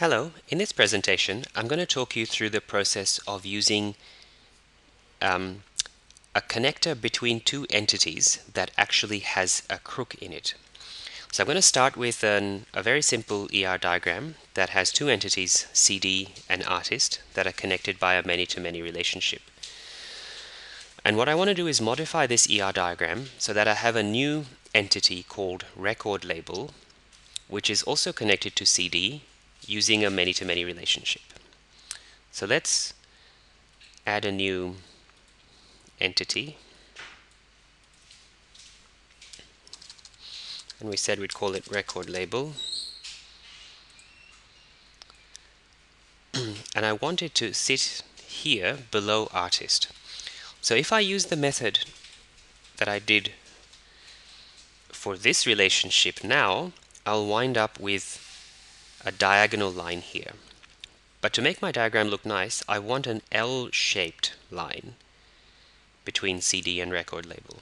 Hello, in this presentation I'm going to talk you through the process of using um, a connector between two entities that actually has a crook in it. So I'm going to start with an, a very simple ER diagram that has two entities, CD and artist, that are connected by a many-to-many -many relationship. And what I want to do is modify this ER diagram so that I have a new entity called record label, which is also connected to CD using a many-to-many -many relationship. So let's add a new entity. And we said we'd call it record label. and I want it to sit here below artist. So if I use the method that I did for this relationship now, I'll wind up with a diagonal line here. But to make my diagram look nice, I want an L-shaped line between CD and record label.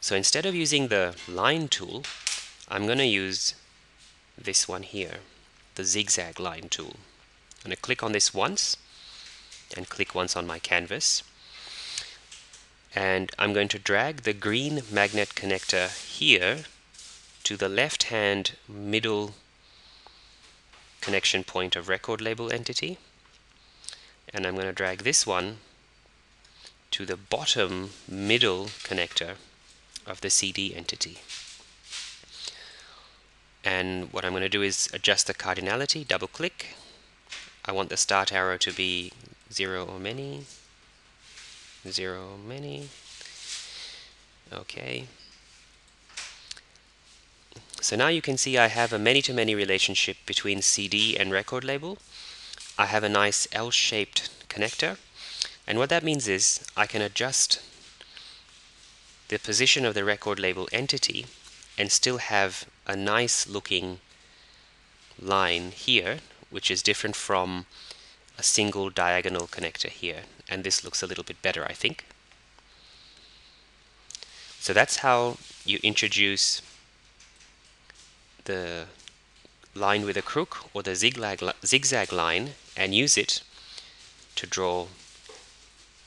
So instead of using the line tool, I'm going to use this one here, the zigzag line tool. I'm going to click on this once and click once on my canvas. And I'm going to drag the green magnet connector here to the left hand middle connection point of record label entity and I'm going to drag this one to the bottom middle connector of the CD entity. And what I'm going to do is adjust the cardinality, double click. I want the start arrow to be 0 or many, 0 or many, okay. So now you can see I have a many-to-many -many relationship between CD and record label. I have a nice L-shaped connector. And what that means is I can adjust the position of the record label entity and still have a nice looking line here, which is different from a single diagonal connector here. And this looks a little bit better, I think. So that's how you introduce the line with a crook or the zigzag, zigzag line and use it to draw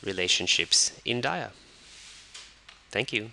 relationships in dia. Thank you.